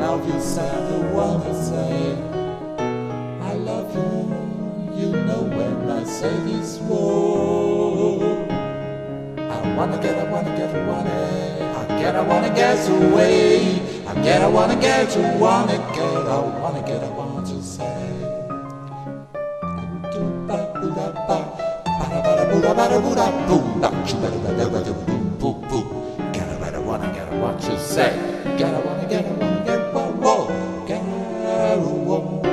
love you, say I wanna say I love you. You know when I say this word. I wanna get, I wanna get, I wanna. I get, I wanna get away. I get, I wanna get, I wanna get, I wanna get, I want to say. Get a better wanna get what you say. Get a wanna get a wanna get one more. Get a one.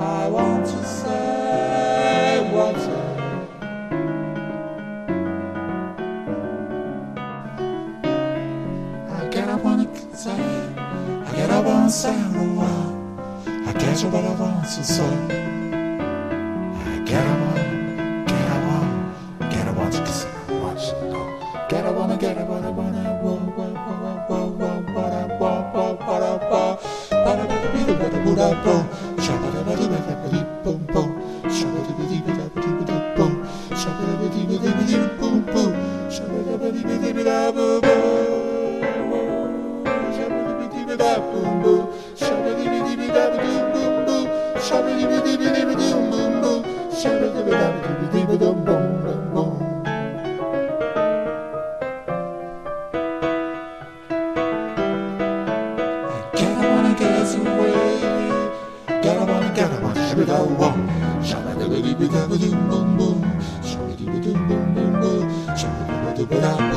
I want to say what I get I wanna say. I get I wanna say I get you what I want to say. I get I wanna, da boom boom, shabba dibby dibby da boom boom boom, shabba dibby dibby dibby boom boom boom, shabba dibby da dibby dibby boom boom boom. Gotta wanna get us away, gotta wanna gotta wanna shabba da wong, shabba dibby dibby da boom boom boom, shabba dibby dibby boom boom boom, shabba dibby dibby da.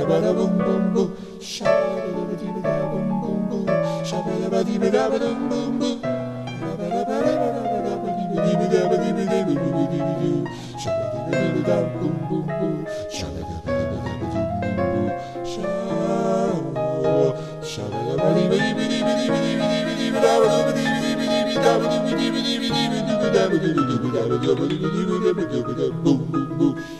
bada bada bum bum bum şabada bada bada bum bum bum şabada bada bada bada bum bum Boom, boom, boom.